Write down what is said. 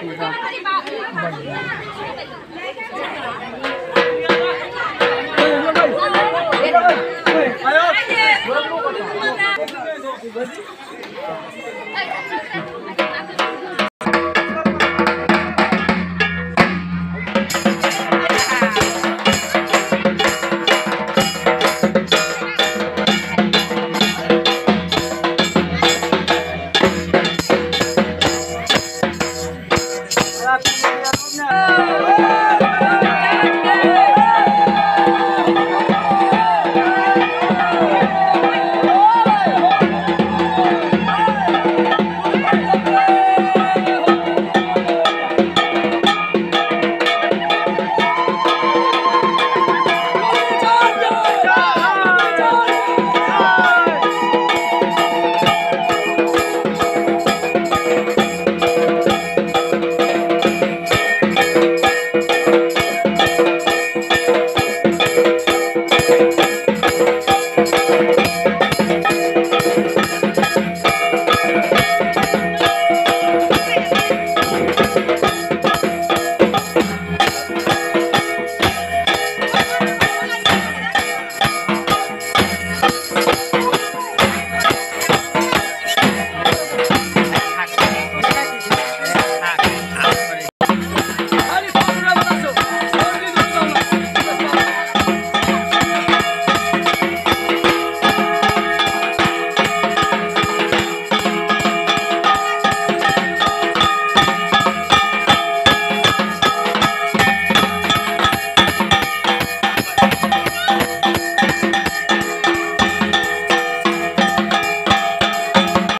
पूरा बढ़िया